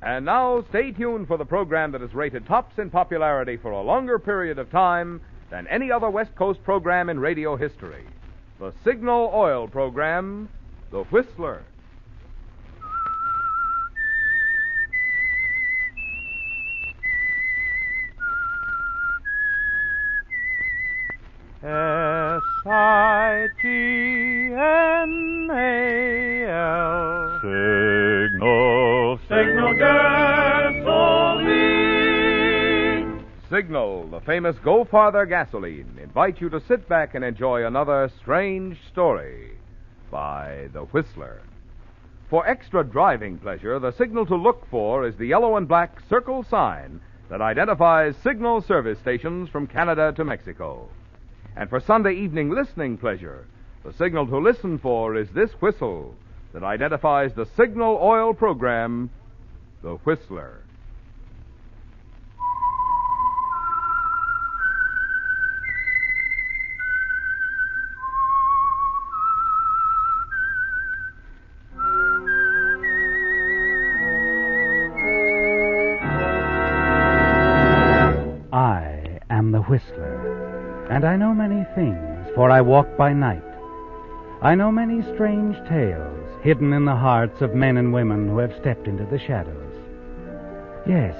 And now, stay tuned for the program that is rated tops in popularity for a longer period of time than any other West Coast program in radio history. The Signal Oil program, The Whistler. S I G N A L. Signal, Signal gasoline. Signal, the famous Go Farther gasoline, invites you to sit back and enjoy another strange story by The Whistler. For extra driving pleasure, the signal to look for is the yellow and black circle sign that identifies signal service stations from Canada to Mexico. And for Sunday evening listening pleasure, the signal to listen for is this whistle that identifies the signal oil program, The Whistler. I am the Whistler, and I know many things, for I walk by night. I know many strange tales hidden in the hearts of men and women who have stepped into the shadows. Yes,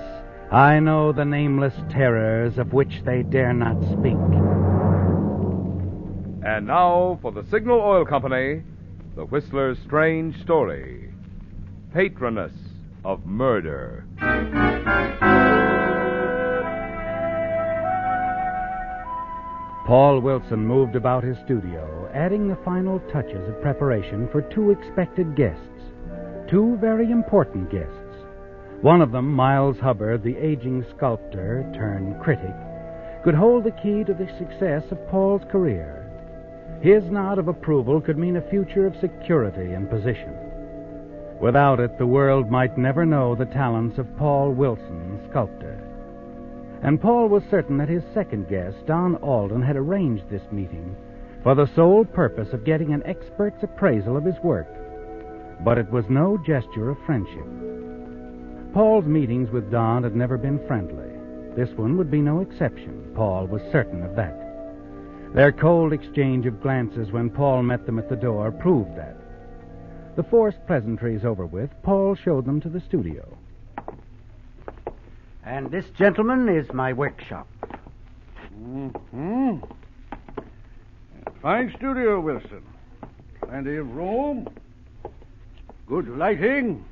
I know the nameless terrors of which they dare not speak. And now for the Signal Oil Company, The Whistler's Strange Story Patroness of Murder. Paul Wilson moved about his studio, adding the final touches of preparation for two expected guests. Two very important guests. One of them, Miles Hubbard, the aging sculptor turned critic, could hold the key to the success of Paul's career. His nod of approval could mean a future of security and position. Without it, the world might never know the talents of Paul Wilson, sculptor. And Paul was certain that his second guest, Don Alden, had arranged this meeting for the sole purpose of getting an expert's appraisal of his work. But it was no gesture of friendship. Paul's meetings with Don had never been friendly. This one would be no exception. Paul was certain of that. Their cold exchange of glances when Paul met them at the door proved that. The forced pleasantries over with, Paul showed them to the studio. And this, gentleman, is my workshop. hmm Fine studio, Wilson. Plenty of room. Good lighting.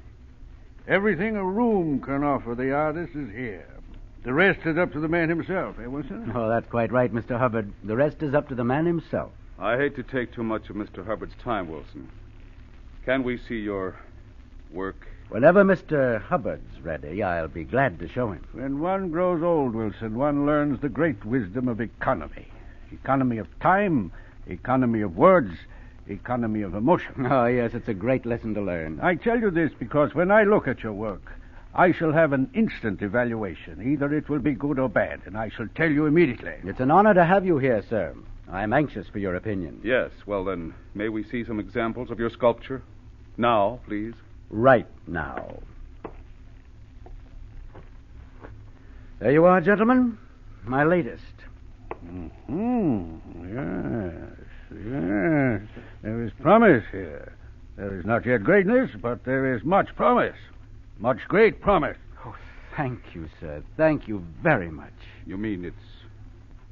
Everything a room can offer the artist is here. The rest is up to the man himself, eh, Wilson? Oh, that's quite right, Mr. Hubbard. The rest is up to the man himself. I hate to take too much of Mr. Hubbard's time, Wilson. Can we see your work? Whenever Mr. Hubbard's ready, I'll be glad to show him. When one grows old, Wilson, one learns the great wisdom of economy. Economy of time, economy of words, economy of emotion. Oh, yes, it's a great lesson to learn. I tell you this because when I look at your work, I shall have an instant evaluation. Either it will be good or bad, and I shall tell you immediately. It's an honor to have you here, sir. I'm anxious for your opinion. Yes. Well, then, may we see some examples of your sculpture? Now, please. Right now. There you are, gentlemen. My latest. Hmm. Yes. Yes. There is promise here. There is not yet greatness, but there is much promise. Much great promise. Oh, thank you, sir. Thank you very much. You mean it's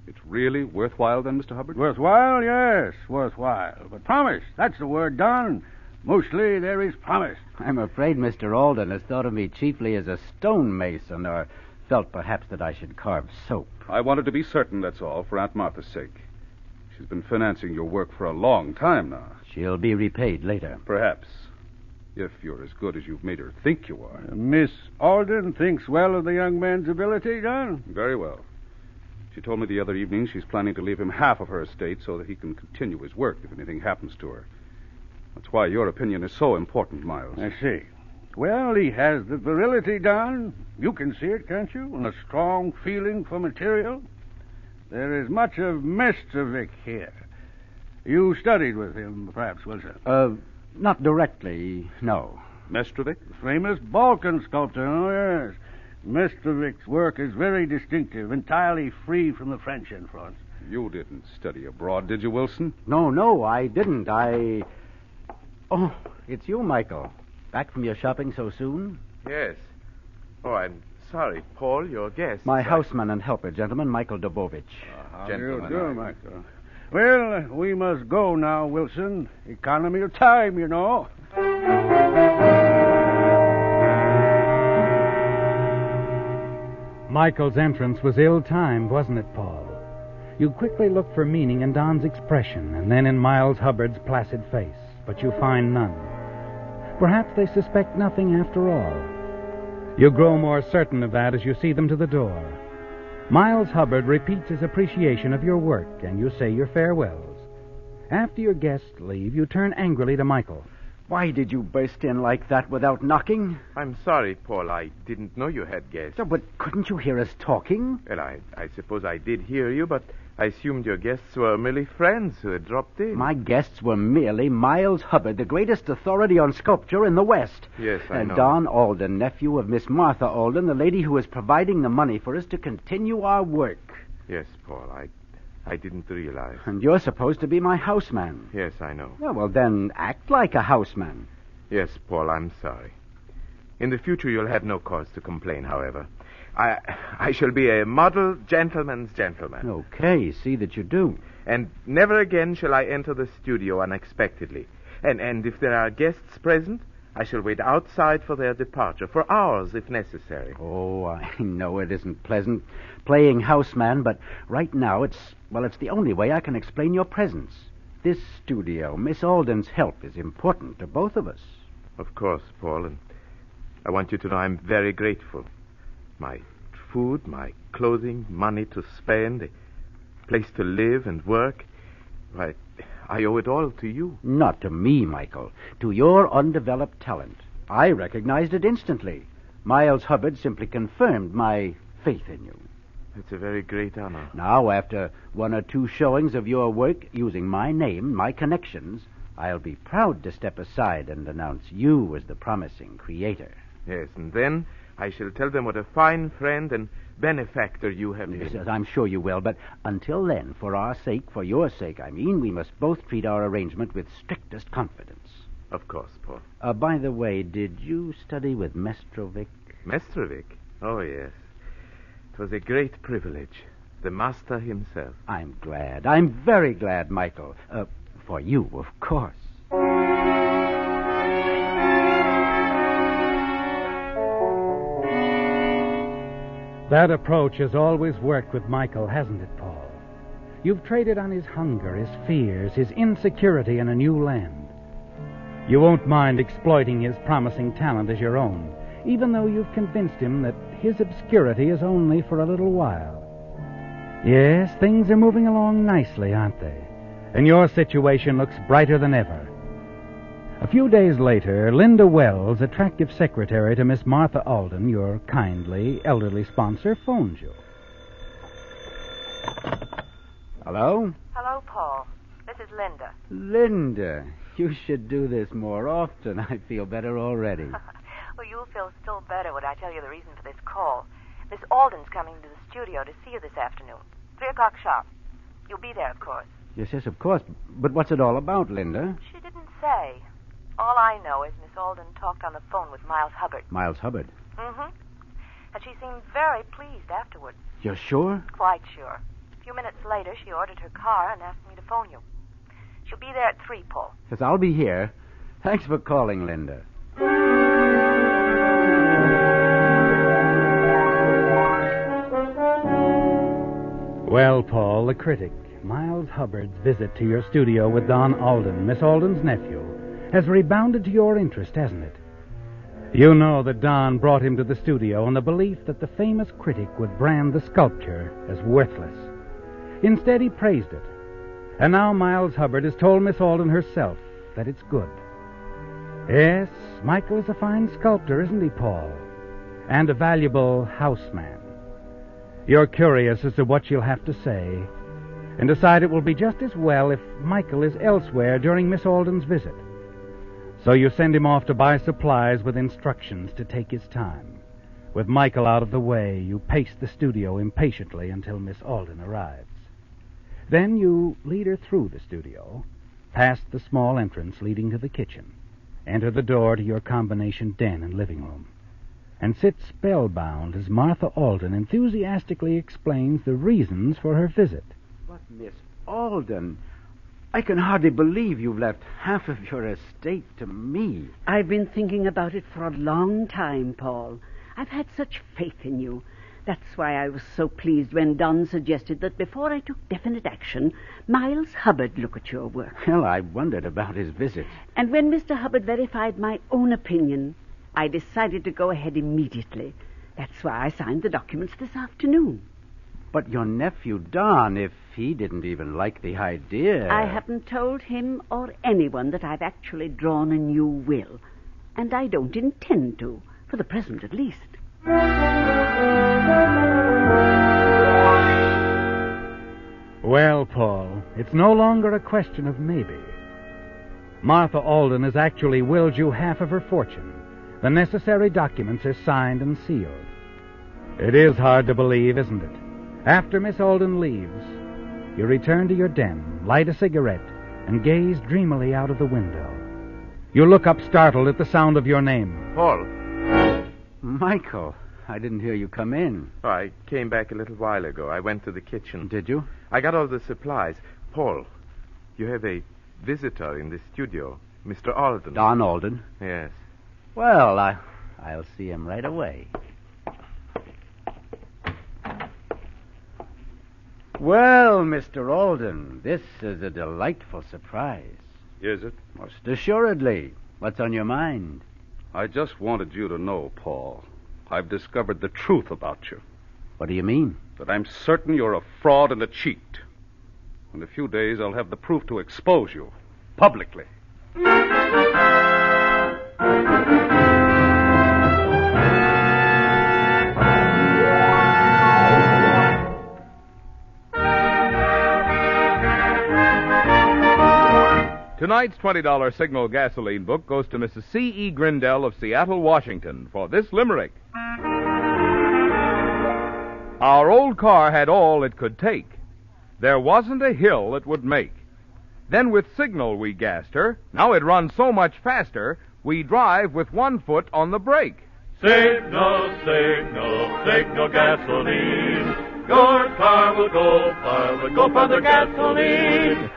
it's really worthwhile then, Mr. Hubbard? Worthwhile, yes, worthwhile. But promise, that's the word, Don. Mostly there is promise. I'm afraid Mr. Alden has thought of me chiefly as a stonemason, or felt perhaps that I should carve soap. I wanted to be certain, that's all, for Aunt Martha's sake. She's been financing your work for a long time now. She'll be repaid later. Perhaps. If you're as good as you've made her think you are. Uh, Miss Alden thinks well of the young man's ability, Don? Very well. She told me the other evening she's planning to leave him half of her estate so that he can continue his work if anything happens to her. That's why your opinion is so important, Miles. I see. Well, he has the virility, down. You can see it, can't you? And a strong feeling for material. There is much of Mestrovic here. You studied with him, perhaps, Wilson. Uh, not directly, no. Mestrovic? The famous Balkan sculptor, oh, yes. Mestrovic's work is very distinctive, entirely free from the French influence. You didn't study abroad, did you, Wilson? No, no, I didn't. I. Oh, it's you, Michael. Back from your shopping so soon? Yes. Oh, I'm sorry, Paul, your guest. My houseman and helper, gentlemen, Michael Dobovich. Uh-huh. How Gentlemen, do you do, I- Michael? Well, we must go now, Wilson. Economy of time, you know. Michael's entrance was ill timed, wasn't it, Paul? You quickly looked for meaning in Don's expression and then in Miles Hubbard's placid face, but you find none. Perhaps they suspect nothing after all. You grow more certain of that as you see them to the door. Miles Hubbard repeats his appreciation of your work, and you say your farewells. After your guests leave, you turn angrily to Michael. Why did you burst in like that without knocking? I'm sorry, Paul. I didn't know you had guests. Oh, but couldn't you hear us talking? Well, I, I suppose I did hear you, but I assumed your guests were merely friends who had dropped in. My guests were merely Miles Hubbard, the greatest authority on sculpture in the West. Yes, I and know. Don Alden, nephew of Miss Martha Alden, the lady who is providing the money for us to continue our work. Yes, Paul. I, I didn't realize. And you're supposed to be my houseman. Yes, I know. Oh, well, then act like a houseman. Yes, Paul, I'm sorry. In the future, you'll have no cause to complain, however. I, I shall be a model gentleman's gentleman. Okay, see that you do. And never again shall I enter the studio unexpectedly. And, and if there are guests present, I shall wait outside for their departure, for hours if necessary. Oh, I know it isn't pleasant playing houseman, but right now it's, well, it's the only way I can explain your presence. This studio, Miss Alden's help is important to both of us. Of course, Paul, and I want you to know I'm very grateful. My food, my clothing, money to spend, a place to live and work. Why, I owe it all to you. Not to me, Michael. To your undeveloped talent. I recognized it instantly. Miles Hubbard simply confirmed my faith in you. It's a very great honor. Now, after one or two showings of your work using my name, my connections, I'll be proud to step aside and announce you as the promising creator. Yes, and then I shall tell them what a fine friend and benefactor you have Yes, been. I'm sure you will, but until then, for our sake, for your sake, I mean, we must both treat our arrangement with strictest confidence. Of course, Paul. Uh, by the way, did you study with Mestrovic? Mestrovic? Oh, yes. It was a great privilege. The master himself. I'm glad. I'm very glad, Michael. Uh, for you, of course. That approach has always worked with Michael, hasn't it, Paul? You've traded on his hunger, his fears, his insecurity in a new land. You won't mind exploiting his promising talent as your own, even though you've convinced him that his obscurity is only for a little while. Yes, things are moving along nicely, aren't they? And your situation looks brighter than ever. A few days later, Linda Wells, attractive secretary to Miss Martha Alden, your kindly, elderly sponsor, phones you. Hello? Hello, Paul. This is Linda. Linda, you should do this more often. I feel better already. well, you'll feel still better when I tell you the reason for this call. Miss Alden's coming to the studio to see you this afternoon. Three o'clock sharp. You'll be there, of course. yes, yes, of course. But what's it all about, Linda? She didn't say. All I know is Miss Alden talked on the phone with Miles Hubbard. Miles Hubbard. Mm-hmm. And she seemed very pleased afterwards. You're sure? Quite sure. A few minutes later, she ordered her car and asked me to phone you. She'll be there at three, Paul. Yes, I'll be here. Thanks for calling, Linda. Well, Paul, the critic, Miles Hubbard's visit to your studio with Don Alden, Miss Alden's nephew, has rebounded to your interest, hasn't it? You know that Don brought him to the studio on the belief that the famous critic would brand the sculpture as worthless. Instead, he praised it. And now Miles Hubbard has told Miss Alden herself that it's good. Yes, Michael is a fine sculptor, isn't he, Paul? And a valuable houseman. You're curious as to what she'll have to say, and decide it will be just as well if Michael is elsewhere during Miss Alden's visit. So you send him off to buy supplies with instructions to take his time. With Michael out of the way, you pace the studio impatiently until Miss Alden arrives. Then you lead her through the studio, past the small entrance leading to the kitchen, enter the door to your combination den and living room, and sit spellbound as Martha Alden enthusiastically explains the reasons for her visit. But, Miss Alden, I can hardly believe you've left half of your estate to me. I've been thinking about it for a long time, Paul. I've had such faith in you. That's why I was so pleased when Don suggested that before I took definite action, Miles Hubbard look at your work. Well, I wondered about his visit. And when Mr. Hubbard verified my own opinion, I decided to go ahead immediately. That's why I signed the documents this afternoon. But your nephew, Don, if he didn't even like the idea. I haven't told him or anyone that I've actually drawn a new will. And I don't intend to, for the present at least. Well, Paul, it's no longer a question of maybe. Martha Alden has actually willed you half of her fortune. The necessary documents are signed and sealed. It is hard to believe, isn't it? After Miss Alden leaves, you return to your den, light a cigarette, and gaze dreamily out of the window. You look up startled at the sound of your name. Paul, Michael, I didn't hear you come in. oh, I came back a little while ago. I went to the kitchen. Did you? I got all the supplies. Paul, you have a visitor in the studio, Mr. Alden. Don Alden. Yes. Well, I, I'll see him right away. Well, Mr. Alden, this is a delightful surprise. Is it? Most assuredly. What's on your mind? I just wanted you to know, Paul. I've discovered the truth about you. What do you mean? That I'm certain you're a fraud and a cheat. In a few days, I'll have the proof to expose you publicly. Tonight's $20 Signal gasoline book goes to Mrs. C.E. Grindell of Seattle, Washington, for this limerick. Our old car had all it could take. There wasn't a hill it would make. Then with signal we gassed her. Now it runs so much faster, we drive with one foot on the brake. Signal, signal, signal gasoline. Your car will go far, will go for the gasoline.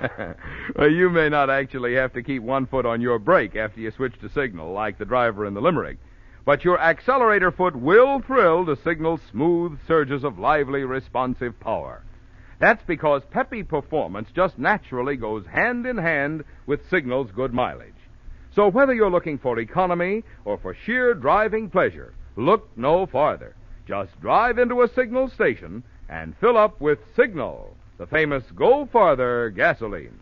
well, you may not actually have to keep one foot on your brake after you switch to signal, like the driver in the limerick. But your accelerator foot will thrill to signal smooth surges of lively, responsive power. That's because peppy performance just naturally goes hand in hand with Signal's good mileage. So whether you're looking for economy or for sheer driving pleasure, look no farther. Just drive into a Signal station and fill up with Signal, the famous Go Farther gasoline.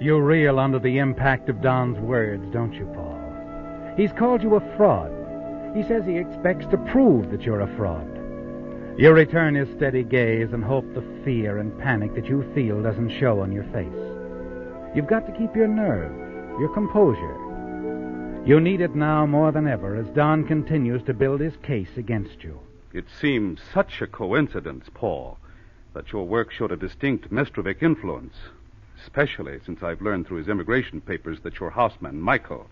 You reel under the impact of Don's words, don't you, Paul? He's called you a fraud. He says he expects to prove that you're a fraud. You return his steady gaze and hope the fear and panic that you feel doesn't show on your face. You've got to keep your nerve, your composure. You need it now more than ever as Don continues to build his case against you. It seems such a coincidence, Paul, that your work showed a distinct Mestrovic influence, especially since I've learned through his immigration papers that your houseman, Michael,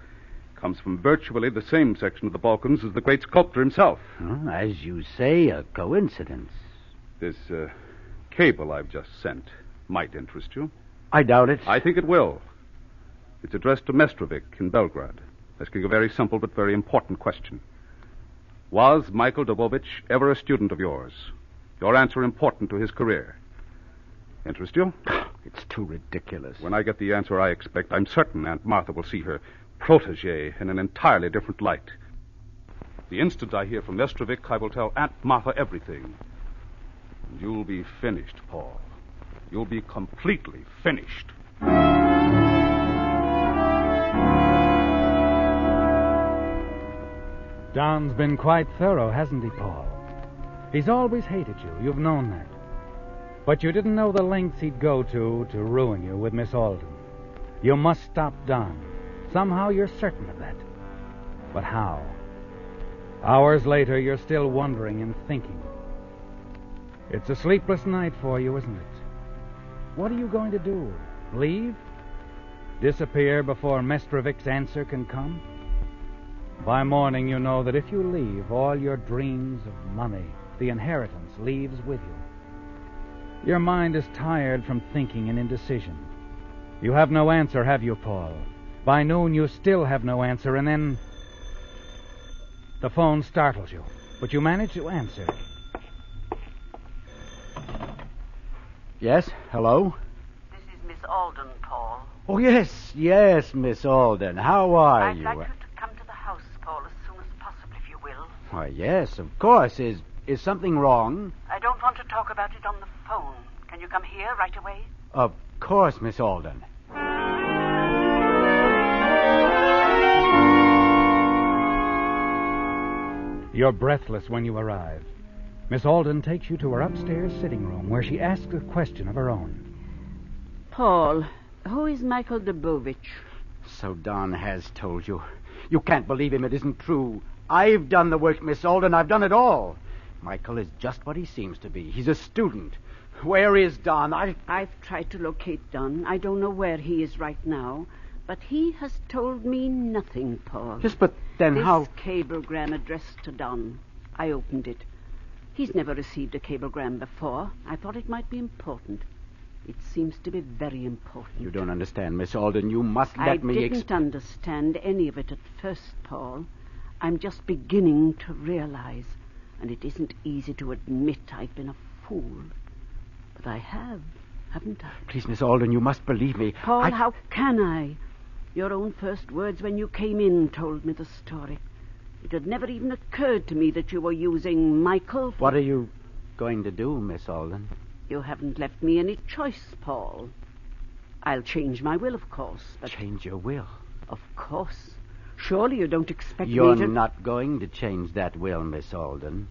comes from virtually the same section of the Balkans as the great sculptor himself. Huh, As you say, a coincidence. This uh, cable I've just sent might interest you. I doubt it. I think it will. It's addressed to Mestrovic in Belgrade, asking a very simple but very important question. Was Michael Dobovich ever a student of yours? Your answer important to his career. Interest you? It's too ridiculous. When I get the answer I expect, I'm certain Aunt Martha will see her protege in an entirely different light. The instant I hear from Mestrovic, I will tell Aunt Martha everything. And you'll be finished, Paul. you'll be completely finished. Don's been quite thorough, hasn't he, Paul? He's always hated you. You've known that. But you didn't know the lengths he'd go to to ruin you with Miss Alden. You must stop Don. Somehow you're certain of that. But how? Hours later, you're still wondering and thinking. It's a sleepless night for you, isn't it? What are you going to do? Leave? Disappear before Mestrovic's answer can come? By morning, you know that if you leave, all your dreams of money, the inheritance, leaves with you. Your mind is tired from thinking and indecision. You have no answer, have you, Paul? By noon, you still have no answer, and then. The phone startles you, but you manage to answer. Yes, hello? This is Miss Alden, Paul. Oh, yes, yes, Miss Alden. How are you? I'd like you to come to the house, Paul, as soon as possible, if you will. Why, yes, of course. Is is something wrong? I don't want to talk about it on the phone. Can you come here right away? Of course, Miss Alden. You're breathless when you arrive. Miss Alden takes you to her upstairs sitting room where she asks a question of her own. Paul, who is Michael Dubovich? So Don has told you. You can't believe him. It isn't true. I've done the work, Miss Alden. I've done it all. Michael is just what he seems to be. He's a student. Where is Don? I. I've tried to locate Don. I don't know where he is right now. But he has told me nothing, Paul. Yes, but then this how. cablegram addressed to Don. I opened it. He's never received a cablegram before. I thought it might be important. It seems to be very important. You don't understand, Miss Alden. You must let I me. I didn't ex- understand any of it at first, Paul. I'm just beginning to realize, and it isn't easy to admit I've been a fool. But I have, haven't I? Please, Miss Alden, you must believe me. Paul, I- how can I? Your own first words when you came in told me the story. It had never even occurred to me that you were using Michael. For... What are you going to do, Miss Alden? You haven't left me any choice, Paul. I'll change my will, of course, but Change your will. of course. Surely you don't expect You're me to. not going to change that will, Miss Alden.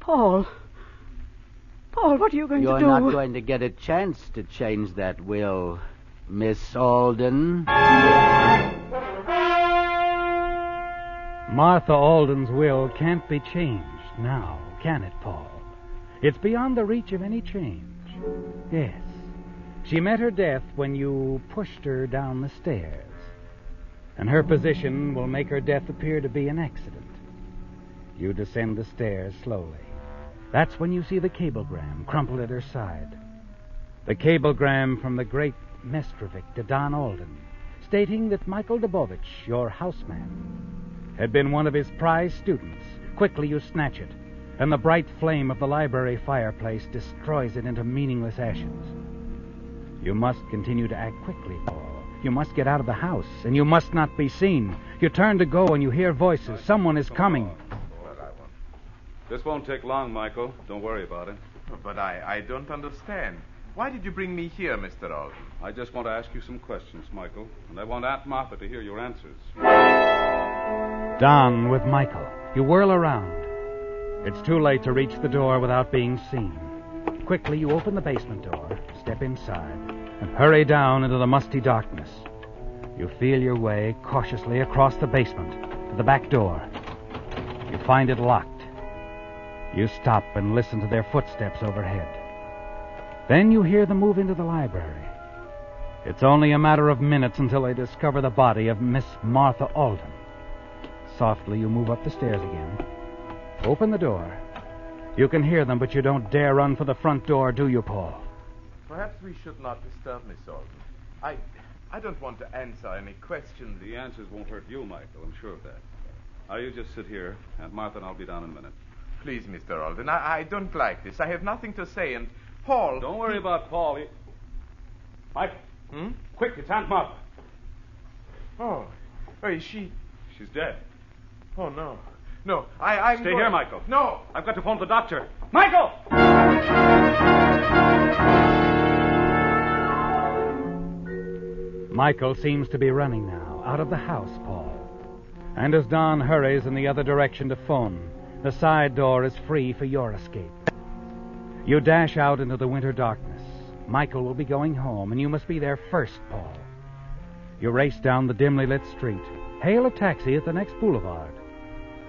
Paul. Paul, what are you going You're to do? You're not going to get a chance to change that will, Miss Alden. Martha Alden's will can't be changed now, can it, Paul? It's beyond the reach of any change. Yes. She met her death when you pushed her down the stairs. And her position will make her death appear to be an accident. You descend the stairs slowly. That's when you see the cablegram crumpled at her side. The cablegram from the great Mestrovic to Don Alden, stating that Michael Dubovich, your houseman, had been one of his prize students. Quickly you snatch it, and the bright flame of the library fireplace destroys it into meaningless ashes. You must continue to act quickly, Paul. You must get out of the house, and you must not be seen. You turn to go, and you hear voices. Someone is coming. This won't take long, Michael. Don't worry about it. But I, I don't understand. Why did you bring me here, Mr. Alden? I just want to ask you some questions, Michael, and I want Aunt Martha to hear your answers. Don with Michael. You whirl around. It's too late to reach the door without being seen. Quickly, you open the basement door, step inside, and hurry down into the musty darkness. You feel your way cautiously across the basement to the back door. You find it locked. You stop and listen to their footsteps overhead. Then you hear them move into the library. It's only a matter of minutes until they discover the body of Miss Martha Alden. Softly, you move up the stairs again. Open the door. You can hear them, but you don't dare run for the front door, do you, Paul? Perhaps we should not disturb Miss Alden. I, I don't want to answer any questions. The answers won't hurt you, Michael. I'm sure of that. Now, you just sit here. Aunt Martha and I'll be down in a minute. Please, Mr. Alden, I, I don't like this. I have nothing to say, and Paul. Don't worry about Paul. He... Mike. Hmm? Quick, it's Aunt Martha. Oh. Hey, is she. She's dead. Oh, no. No, I. I'm Stay going... here, Michael. No. I've got to phone the doctor. Michael! Michael seems to be running now, out of the house, Paul. And as Don hurries in the other direction to phone, the side door is free for your escape. You dash out into the winter darkness. Michael will be going home, and you must be there first, Paul. You race down the dimly lit street, hail a taxi at the next boulevard.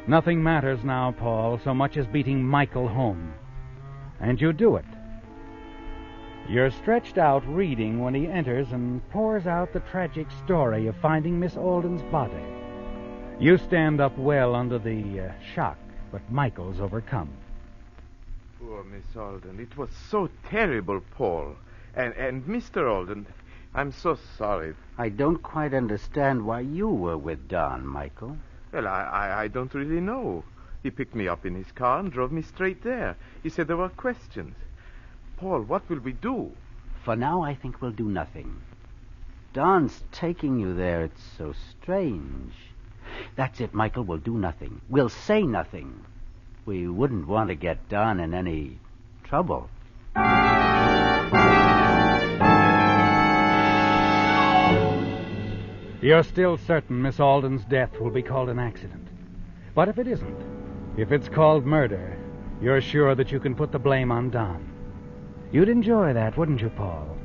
Nothing matters now, Paul, so much as beating Michael home. And you do it. You're stretched out reading when he enters and pours out the tragic story of finding Miss Alden's body. You stand up well under the uh, shock, but Michael's overcome. Poor Miss Alden. It was so terrible, Paul. And, and Mr. Alden, I'm so sorry. I don't quite understand why you were with Don, Michael. Well, I, I, I don't really know. He picked me up in his car and drove me straight there. He said there were questions. Paul, what will we do? For now, I think we'll do nothing. Don's taking you there. It's so strange. That's it, Michael. We'll do nothing. We'll say nothing. We wouldn't want to get Don in any trouble. You're still certain Miss Alden's death will be called an accident. But if it isn't, if it's called murder, you're sure that you can put the blame on Don. You'd enjoy that, wouldn't you, Paul?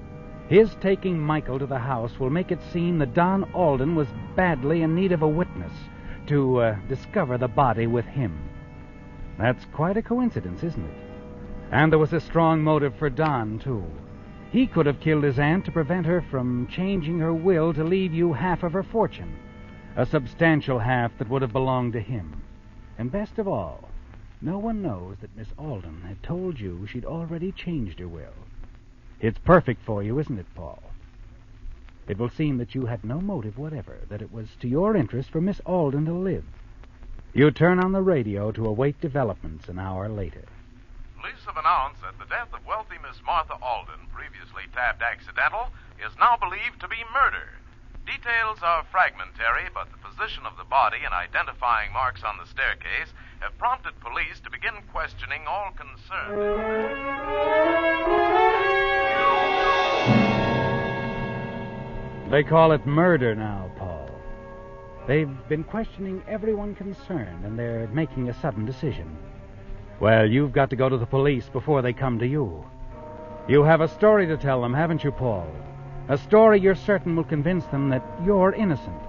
His taking Michael to the house will make it seem that Don Alden was badly in need of a witness to uh, discover the body with him. That's quite a coincidence, isn't it? And there was a strong motive for Don, too. He could have killed his aunt to prevent her from changing her will to leave you half of her fortune, a substantial half that would have belonged to him. And best of all, no one knows that Miss Alden had told you she'd already changed her will. It's perfect for you, isn't it, Paul? It will seem that you had no motive whatever, that it was to your interest for Miss Alden to live. You turn on the radio to await developments an hour later. Police have announced that the death of wealthy Miss Martha Alden, previously tabbed accidental, is now believed to be murder. Details are fragmentary, but the position of the body and identifying marks on the staircase have prompted police to begin questioning all concerned. They call it murder now, Paul. They've been questioning everyone concerned, and they're making a sudden decision. Well, you've got to go to the police before they come to you. You have a story to tell them, haven't you, Paul? A story you're certain will convince them that you're innocent,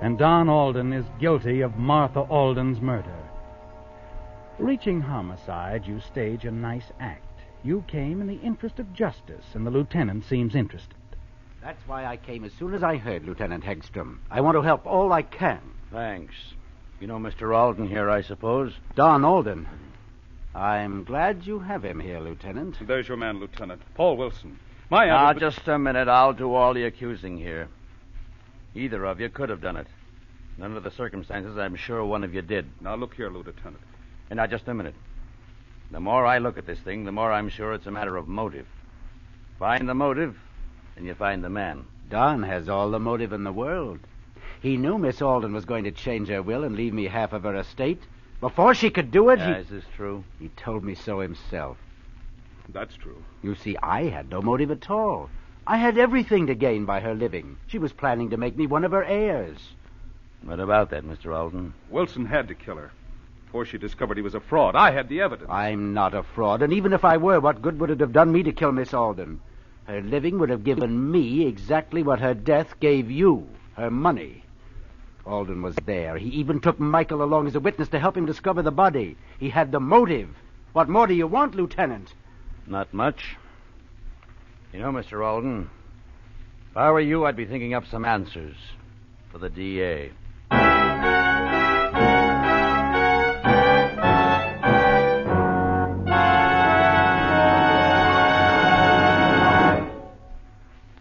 and Don Alden is guilty of Martha Alden's murder. Reaching homicide, you stage a nice act. You came in the interest of justice, and the lieutenant seems interested. That's why I came as soon as I heard, Lieutenant Hegstrom. I want to help all I can. Thanks. You know Mr. Alden here, I suppose? Don Alden. I'm glad you have him here, Lieutenant. There's your man, Lieutenant. Paul Wilson. My ah, Now, aunt- just a minute. I'll do all the accusing here. Either of you could have done it. And Under the circumstances, I'm sure one of you did. Now, look here, Lieutenant. And now, just a minute. The more I look at this thing, the more I'm sure it's a matter of motive. Find the motive, and you find the man. Don has all the motive in the world. He knew Miss Alden was going to change her will and leave me half of her estate. Before she could do it, Yeah, he... is this true? he told me so himself. That's true. You see, I had no motive at all. I had everything to gain by her living. She was planning to make me one of her heirs. What about that, Mr. Alden? Wilson had to kill her. Before she discovered he was a fraud, I had the evidence. I'm not a fraud, and even if I were, what good would it have done me to kill Miss Alden? Her living would have given me exactly what her death gave you her money. Alden was there. He even took Michael along as a witness to help him discover the body. He had the motive. What more do you want, Lieutenant? Not much. You know, Mr. Alden, if I were you, I'd be thinking up some answers for the DA.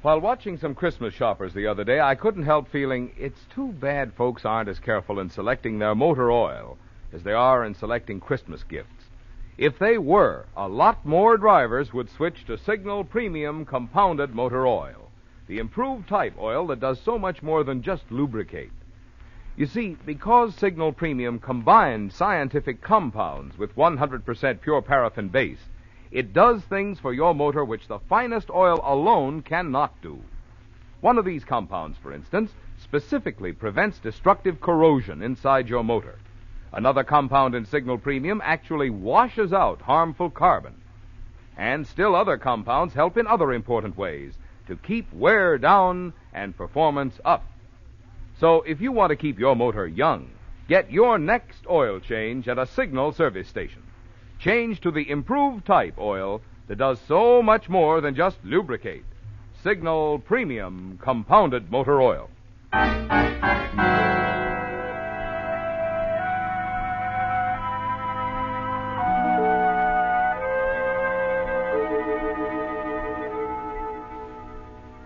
While watching some Christmas shoppers the other day, I couldn't help feeling it's too bad folks aren't as careful in selecting their motor oil as they are in selecting Christmas gifts. If they were, a lot more drivers would switch to Signal Premium Compounded Motor Oil, the improved type oil that does so much more than just lubricate. You see, because Signal Premium combines scientific compounds with 100% pure paraffin base, it does things for your motor which the finest oil alone cannot do. One of these compounds, for instance, specifically prevents destructive corrosion inside your motor. Another compound in Signal Premium actually washes out harmful carbon. And still other compounds help in other important ways to keep wear down and performance up. So if you want to keep your motor young, get your next oil change at a Signal service station. Change to the improved type oil that does so much more than just lubricate. Signal Premium Compounded Motor Oil.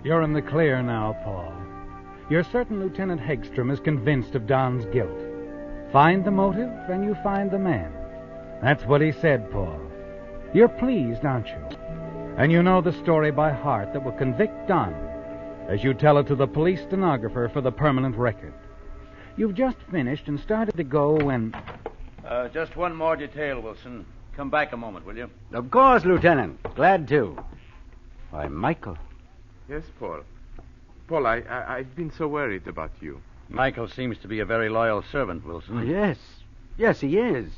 You're in the clear now, Paul. You're certain Lieutenant Hegstrom is convinced of Don's guilt. Find the motive, and you find the man. That's what he said, Paul. You're pleased, aren't you? And you know the story by heart that will convict Don as you tell it to the police stenographer for the permanent record. You've just finished and started to go when. Uh, just one more detail, Wilson. Come back a moment, will you? Of course, Lieutenant. Glad to. Why, Michael. Yes, Paul. Paul, I, I, I've been so worried about you. Michael seems to be a very loyal servant, Wilson. Oh, yes. Yes, he is.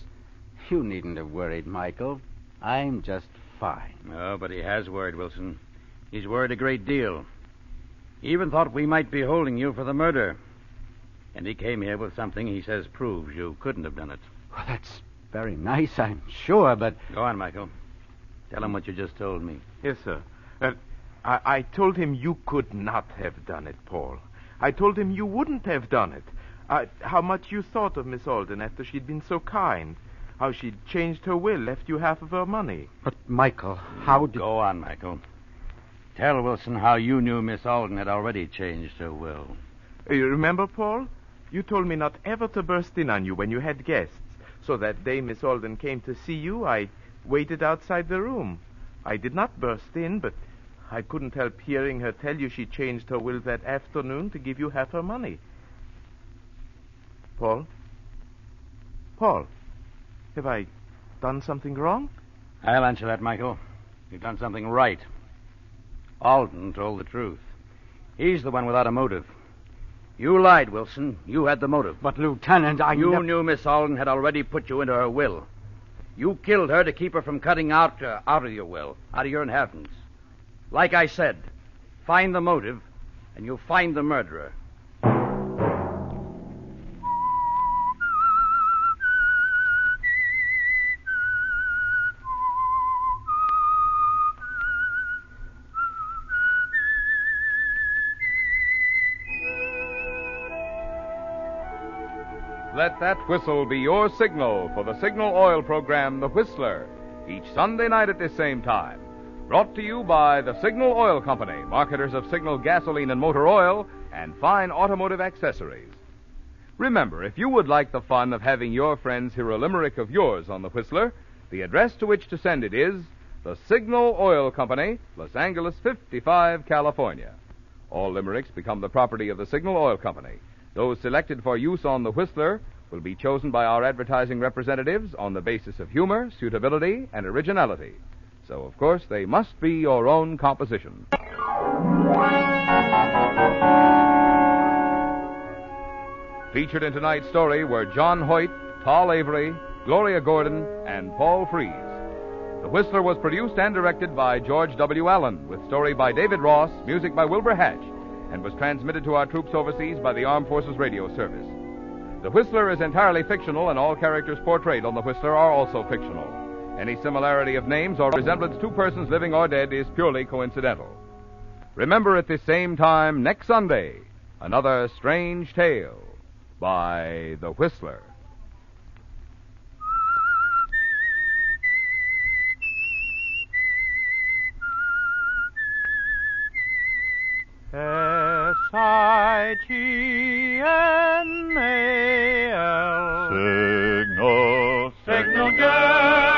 You needn't have worried, Michael. I'm just fine. No, but he has worried, Wilson. He's worried a great deal. He even thought we might be holding you for the murder. And he came here with something he says proves you couldn't have done it. Well, that's very nice, I'm sure, but. Go on, Michael. Tell him what you just told me. Yes, sir. Uh, I, I told him you could not have done it, Paul. I told him you wouldn't have done it. Uh, how much you thought of Miss Alden after she'd been so kind. How she'd changed her will, left you half of her money. But, Michael, how did. Go on, Michael. Tell Wilson how you knew Miss Alden had already changed her will. You remember, Paul? You told me not ever to burst in on you when you had guests. So that day Miss Alden came to see you, I waited outside the room. I did not burst in, but I couldn't help hearing her tell you she changed her will that afternoon to give you half her money. Paul? Paul, have I done something wrong? I'll answer that, Michael. You've done something right. Alden told the truth. He's the one without a motive. You lied, Wilson. You had the motive. But, Lieutenant, I. You nev- knew Miss Alden had already put you into her will. You killed her to keep her from cutting out uh, out of your will, out of your inheritance. Like I said, find the motive, and you'll find the murderer. Let that whistle be your signal for the Signal Oil program, The Whistler, each Sunday night at this same time. Brought to you by the Signal Oil Company, marketers of Signal gasoline and motor oil and fine automotive accessories. Remember, if you would like the fun of having your friends hear a limerick of yours on The Whistler, the address to which to send it is the Signal Oil Company, Los Angeles 55, California. All limericks become the property of the Signal Oil Company. Those selected for use on the Whistler will be chosen by our advertising representatives on the basis of humor, suitability, and originality. So, of course, they must be your own composition. Featured in tonight's story were John Hoyt, Paul Avery, Gloria Gordon, and Paul Frees. The Whistler was produced and directed by George W. Allen, with story by David Ross, music by Wilbur Hatch, and was transmitted to our troops overseas by the Armed Forces Radio Service. The Whistler is entirely fictional, and all characters portrayed on The Whistler are also fictional. Any similarity of names or resemblance to persons living or dead is purely coincidental. Remember at this same time next Sunday, another strange tale by The Whistler. S-I-G-N-A-L Signal, signal gas.